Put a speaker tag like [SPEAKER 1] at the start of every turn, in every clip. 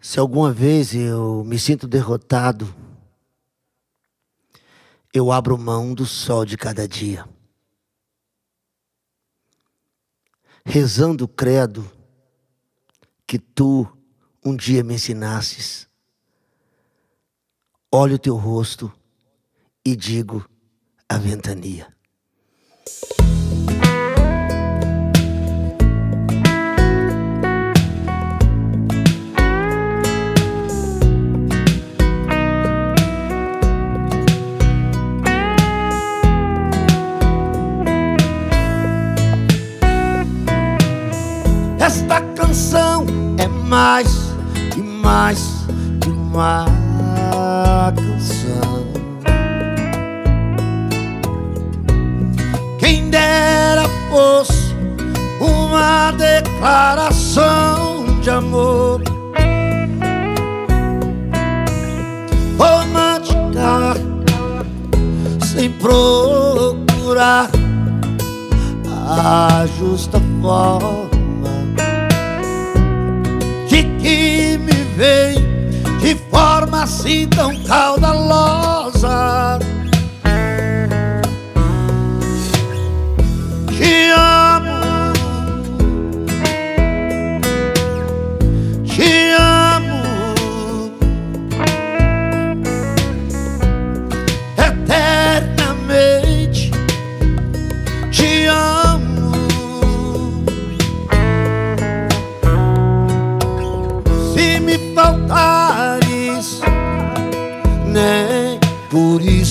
[SPEAKER 1] Se alguma vez eu me sinto derrotado, eu abro mão do sol de cada dia. Rezando o credo que tu um dia me ensinasses, olho o teu rosto e digo a ventania. Esta canção é mais e mais que uma canção. Quem dera fosse uma declaração de amor romântica sem procurar a justa forma me vem de forma assim tão caudalosa.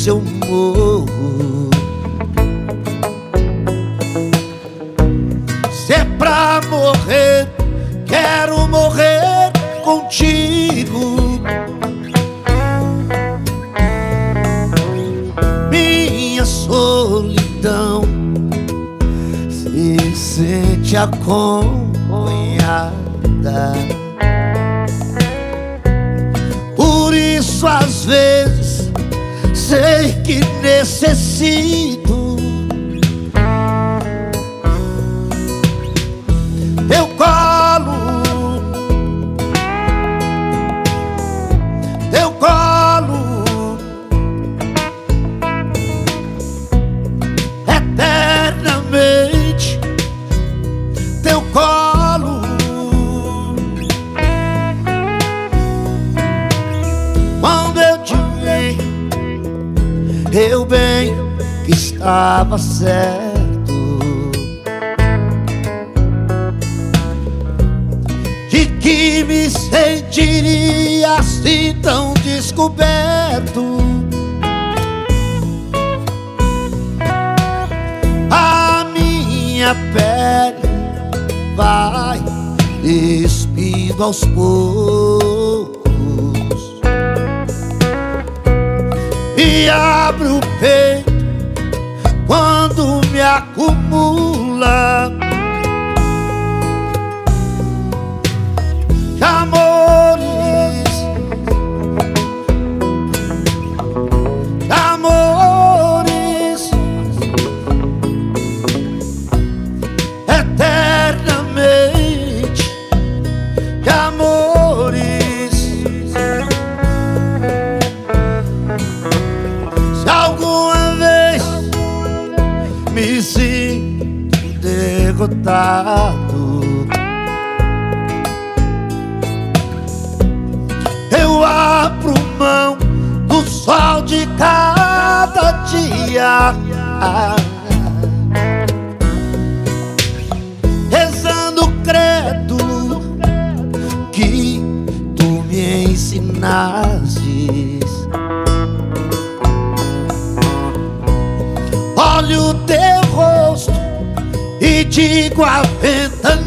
[SPEAKER 1] Eu morro. Se é pra morrer, quero morrer contigo. Minha solidão se sente acompanhada. Por isso, às vezes, sei que necessito eu bem que estava certo. De que me sentiria assim tão descoberto. A minha pele vai despindo aos poucos e abro o peito quando me acumula derrotado, eu abro mão do sol de cada dia. Rezando o credo que tu me ensinastes. Olho digo a.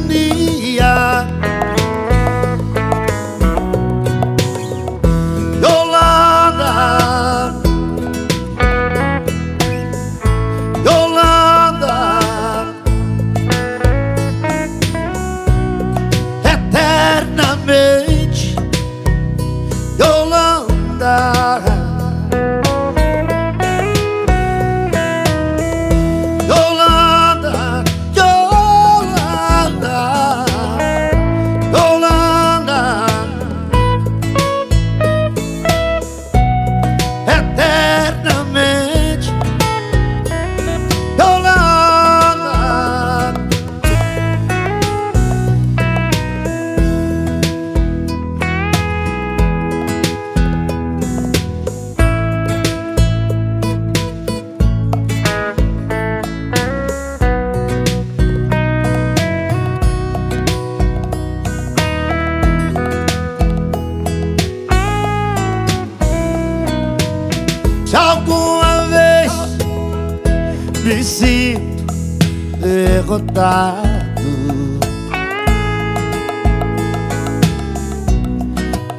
[SPEAKER 1] derrotado.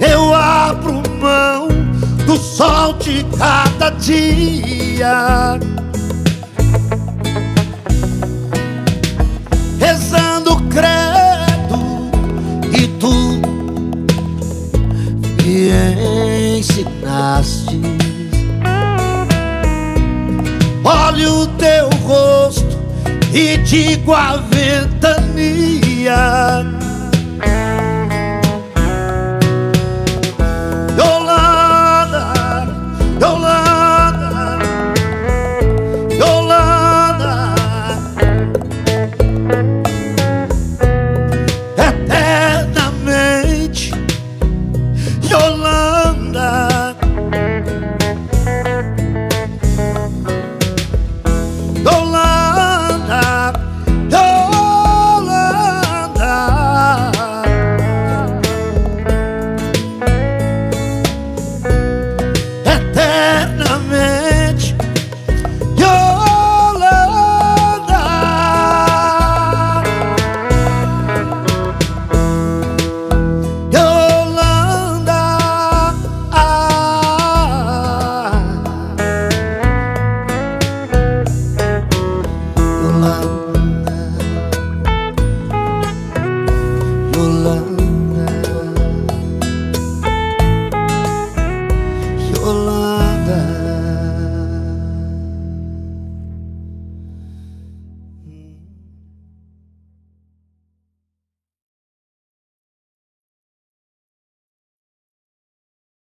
[SPEAKER 1] Eu abro mão do sol de cada dia. Rezando credo e tu me ensinaste. Olho o teu rosto e digo a ventania.